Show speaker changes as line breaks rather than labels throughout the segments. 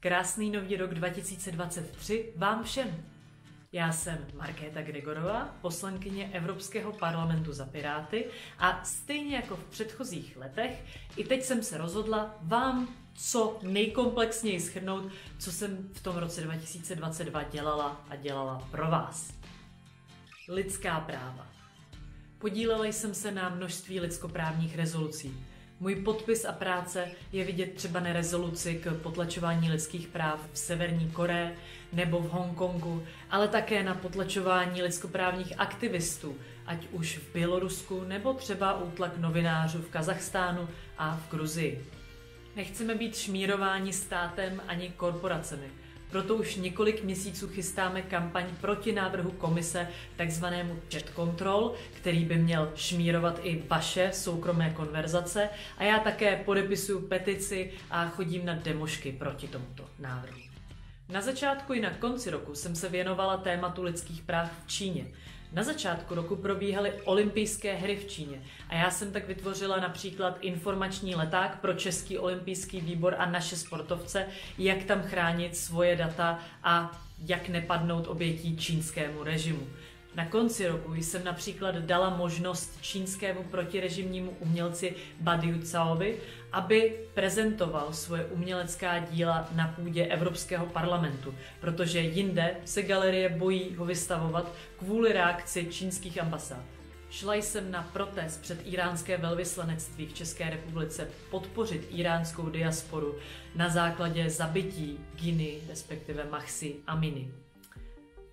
Krásný nový rok 2023 vám všem. Já jsem Markéta Gregorová, poslankyně Evropského parlamentu za Piráty a stejně jako v předchozích letech, i teď jsem se rozhodla vám co nejkomplexněji schrnout, co jsem v tom roce 2022 dělala a dělala pro vás. Lidská práva. Podílela jsem se na množství lidskoprávních rezolucí. Můj podpis a práce je vidět třeba na rezoluci k potlačování lidských práv v Severní Koreji nebo v Hongkongu, ale také na potlačování lidskoprávních aktivistů, ať už v Bělorusku nebo třeba útlak novinářů v Kazachstánu a v Gruzii. Nechceme být šmírováni státem ani korporacemi. Proto už několik měsíců chystáme kampaň proti návrhu komise takzvanému chat control, který by měl šmírovat i vaše soukromé konverzace a já také podepisuju petici a chodím na demošky proti tomuto návrhu. Na začátku i na konci roku jsem se věnovala tématu lidských práv v Číně. Na začátku roku probíhaly olympijské hry v Číně a já jsem tak vytvořila například informační leták pro Český olympijský výbor a naše sportovce, jak tam chránit svoje data a jak nepadnout obětí čínskému režimu. Na konci roku jsem například dala možnost čínskému protirežimnímu umělci Badiu Caovi, aby prezentoval svoje umělecká díla na půdě Evropského parlamentu, protože jinde se galerie bojí ho vystavovat kvůli reakci čínských ambasád. Šla jsem na protest před iránské velvyslanectví v České republice podpořit iránskou diasporu na základě zabití Giny, respektive Mahsi Amini.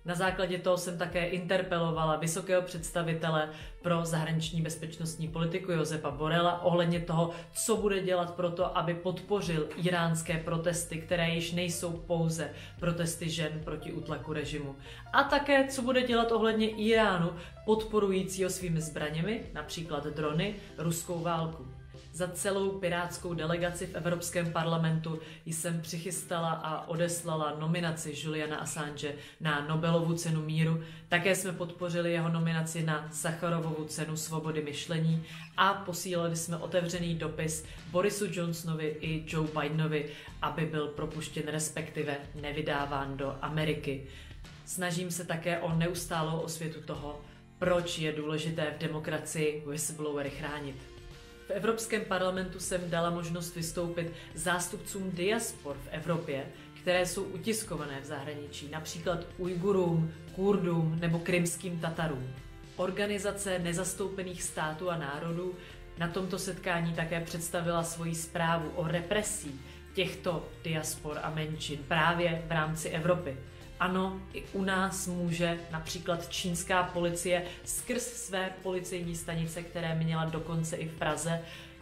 Na základě toho jsem také interpelovala vysokého představitele pro zahraniční bezpečnostní politiku Josepa Borela ohledně toho, co bude dělat pro to, aby podpořil iránské protesty, které již nejsou pouze protesty žen proti útlaku režimu. A také, co bude dělat ohledně Iránu, podporujícího svými zbraněmi, například drony, ruskou válku. Za celou pirátskou delegaci v Evropském parlamentu jsem přichystala a odeslala nominaci Juliana Assange na Nobelovu cenu míru. Také jsme podpořili jeho nominaci na Sacharovovu cenu svobody myšlení a posílali jsme otevřený dopis Borisu Johnsonovi i Joe Bidenovi, aby byl propuštěn respektive nevydáván do Ameriky. Snažím se také o neustálou osvětu toho, proč je důležité v demokracii whistleblowery chránit. V Evropském parlamentu jsem dala možnost vystoupit zástupcům diaspor v Evropě, které jsou utiskované v zahraničí, například Ujgurům, Kurdům nebo krymským Tatarům. Organizace nezastoupených států a národů na tomto setkání také představila svoji zprávu o represí těchto diaspor a menšin právě v rámci Evropy. Ano, i u nás může například čínská policie skrz své policejní stanice, které měla dokonce i v Praze,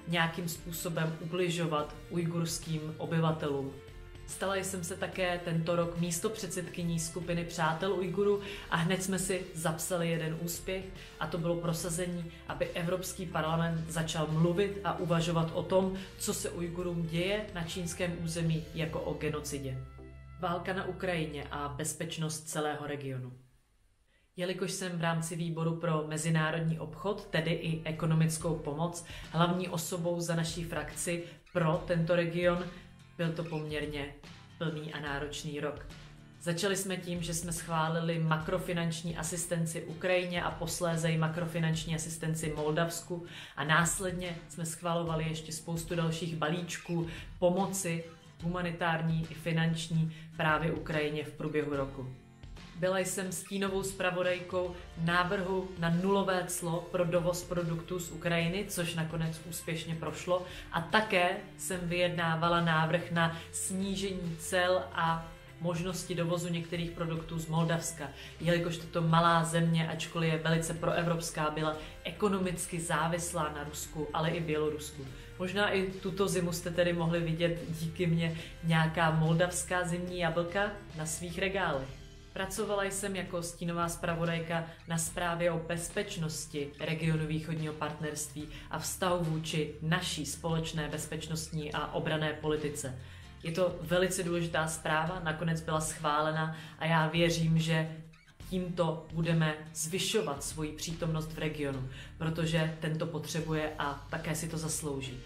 nějakým způsobem ubližovat ujgurským obyvatelům. Stala jsem se také tento rok místo předsedkyní skupiny Přátel Ujgurů a hned jsme si zapsali jeden úspěch a to bylo prosazení, aby Evropský parlament začal mluvit a uvažovat o tom, co se Ujgurům děje na čínském území jako o genocidě válka na Ukrajině a bezpečnost celého regionu. Jelikož jsem v rámci výboru pro mezinárodní obchod, tedy i ekonomickou pomoc, hlavní osobou za naší frakci pro tento region, byl to poměrně plný a náročný rok. Začali jsme tím, že jsme schválili makrofinanční asistenci Ukrajině a posléze i makrofinanční asistenci Moldavsku a následně jsme schvalovali ještě spoustu dalších balíčků pomoci humanitární i finanční právě Ukrajině v průběhu roku. Byla jsem stínovou zpravodajkou návrhu na nulové clo pro dovoz produktů z Ukrajiny, což nakonec úspěšně prošlo. A také jsem vyjednávala návrh na snížení cel a možnosti dovozu některých produktů z Moldavska, jelikož tato malá země, ačkoliv je velice proevropská, byla ekonomicky závislá na Rusku, ale i Bělorusku. Možná i tuto zimu jste tedy mohli vidět díky mně nějaká moldavská zimní jablka na svých regálech. Pracovala jsem jako stínová zpravodajka na zprávě o bezpečnosti regionu východního partnerství a vztahu vůči naší společné bezpečnostní a obrané politice. Je to velice důležitá zpráva, nakonec byla schválena a já věřím, že tímto budeme zvyšovat svoji přítomnost v regionu, protože tento potřebuje a také si to zaslouží.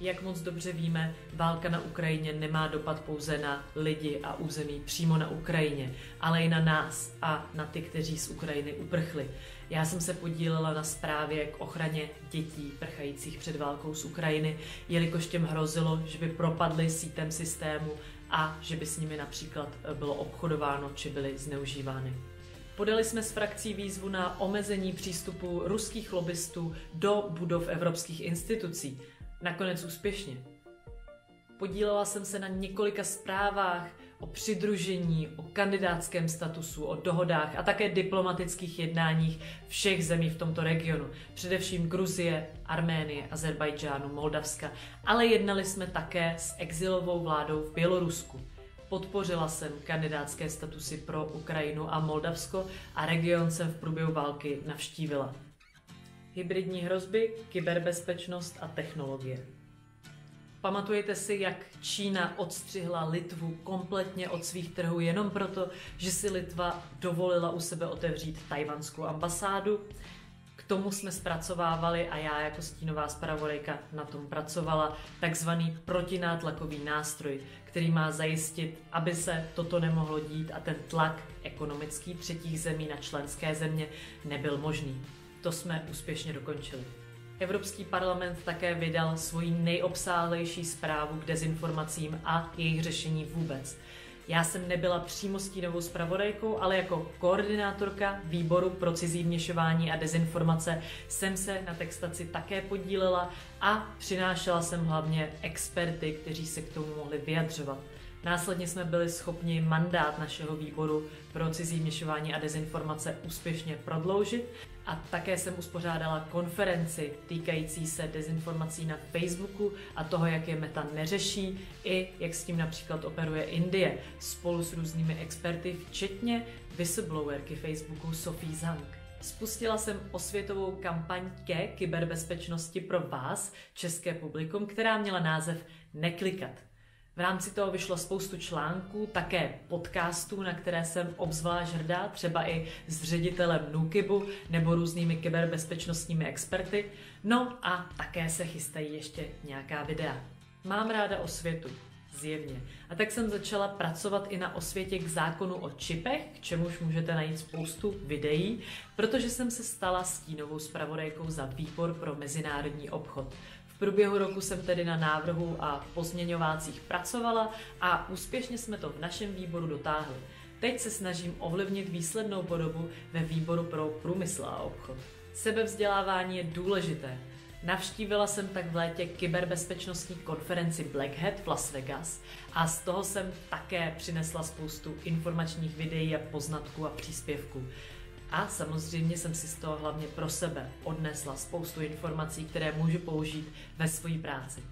Jak moc dobře víme, válka na Ukrajině nemá dopad pouze na lidi a území přímo na Ukrajině, ale i na nás a na ty, kteří z Ukrajiny uprchli. Já jsem se podílela na zprávě k ochraně dětí prchajících před válkou z Ukrajiny, jelikož těm hrozilo, že by propadly sítem systému a že by s nimi například bylo obchodováno či byly zneužívány. Podali jsme s frakcí výzvu na omezení přístupu ruských lobbystů do budov evropských institucí. Nakonec úspěšně. Podílela jsem se na několika zprávách o přidružení, o kandidátském statusu, o dohodách a také diplomatických jednáních všech zemí v tomto regionu, především Gruzie, Arménie, Azerbajdžánu, Moldavska, ale jednali jsme také s exilovou vládou v Bělorusku. Podpořila jsem kandidátské statusy pro Ukrajinu a Moldavsko a region jsem v průběhu války navštívila. Hybridní hrozby, kyberbezpečnost a technologie. Pamatujete si, jak Čína odstřihla Litvu kompletně od svých trhů jenom proto, že si Litva dovolila u sebe otevřít tajvanskou ambasádu? Tomu jsme zpracovávali a já jako stínová zpravodajka na tom pracovala takzvaný protinátlakový nástroj, který má zajistit, aby se toto nemohlo dít a ten tlak ekonomický třetích zemí na členské země nebyl možný. To jsme úspěšně dokončili. Evropský parlament také vydal svoji nejobsáhlejší zprávu k dezinformacím a jejich řešení vůbec. Já jsem nebyla přímo stínovou zpravodajkou, ale jako koordinátorka výboru pro cizí vměšování a dezinformace jsem se na textaci také podílela a přinášela jsem hlavně experty, kteří se k tomu mohli vyjadřovat. Následně jsme byli schopni mandát našeho výboru pro cizí měšování a dezinformace úspěšně prodloužit a také jsem uspořádala konferenci týkající se dezinformací na Facebooku a toho, jak je Meta neřeší i jak s tím například operuje Indie spolu s různými experty, včetně whistleblowerky Facebooku Sophie Zhang. Spustila jsem osvětovou kampaň ke kyberbezpečnosti pro vás, české publikum, která měla název Neklikat. V rámci toho vyšlo spoustu článků, také podcastů, na které jsem obzvlášť hrdá, třeba i s ředitelem Nukibu nebo různými kyberbezpečnostními experty. No a také se chystají ještě nějaká videa. Mám ráda osvětu, zjevně. A tak jsem začala pracovat i na osvětě k zákonu o čipech, k čemuž můžete najít spoustu videí, protože jsem se stala stínovou zpravodajkou za výbor pro mezinárodní obchod. V průběhu roku jsem tedy na návrhu a pozměňovácích pracovala a úspěšně jsme to v našem výboru dotáhli. Teď se snažím ovlivnit výslednou podobu ve výboru pro průmysl a obchod. Sebevzdělávání je důležité. Navštívila jsem tak v létě kyberbezpečnostní konferenci Black Hat v Las Vegas a z toho jsem také přinesla spoustu informačních videí a poznatků a příspěvků. A samozřejmě jsem si z toho hlavně pro sebe odnesla spoustu informací, které můžu použít ve své práci.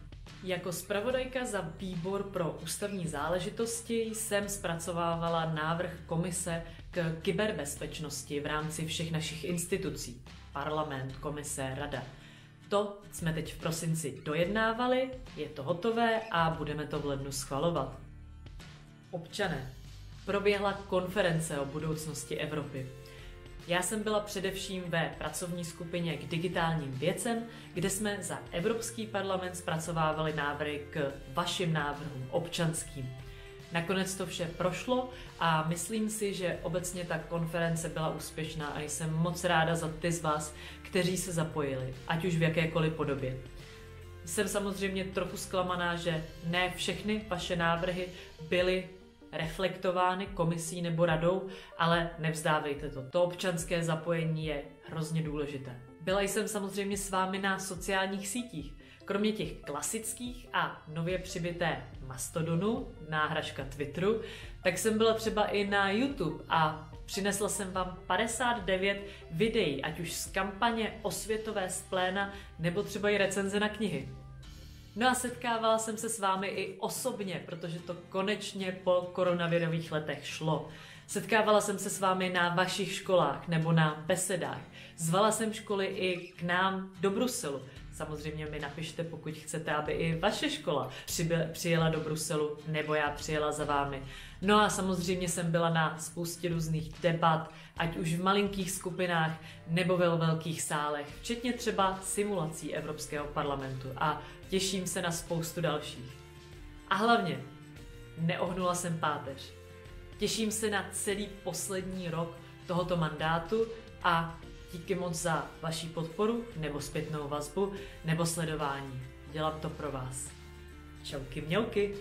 Jako zpravodajka za výbor pro ústavní záležitosti jsem zpracovávala návrh komise k kyberbezpečnosti v rámci všech našich institucí. Parlament, komise, rada. To jsme teď v prosinci dojednávali, je to hotové a budeme to v lednu schvalovat. Občané, proběhla konference o budoucnosti Evropy. Já jsem byla především ve pracovní skupině k digitálním věcem, kde jsme za Evropský parlament zpracovávali návrhy k vašim návrhům občanským. Nakonec to vše prošlo a myslím si, že obecně ta konference byla úspěšná a jsem moc ráda za ty z vás, kteří se zapojili, ať už v jakékoliv podobě. Jsem samozřejmě trochu zklamaná, že ne všechny vaše návrhy byly reflektovány komisí nebo radou, ale nevzdávejte to. To občanské zapojení je hrozně důležité. Byla jsem samozřejmě s vámi na sociálních sítích. Kromě těch klasických a nově přibyté Mastodonu, náhražka Twitteru, tak jsem byla třeba i na YouTube a přinesla jsem vám 59 videí, ať už z kampaně osvětové z pléna nebo třeba i recenze na knihy. No a setkávala jsem se s vámi i osobně, protože to konečně po koronavirových letech šlo. Setkávala jsem se s vámi na vašich školách nebo na besedách. Zvala jsem školy i k nám do Bruselu. Samozřejmě mi napište, pokud chcete, aby i vaše škola přijela do Bruselu, nebo já přijela za vámi. No a samozřejmě jsem byla na spoustě různých debat, ať už v malinkých skupinách nebo ve velkých sálech, včetně třeba simulací Evropského parlamentu. A těším se na spoustu dalších. A hlavně, neohnula jsem páteř. Těším se na celý poslední rok tohoto mandátu a díky moc za vaši podporu nebo zpětnou vazbu nebo sledování. Dělám to pro vás. Čauky mělky.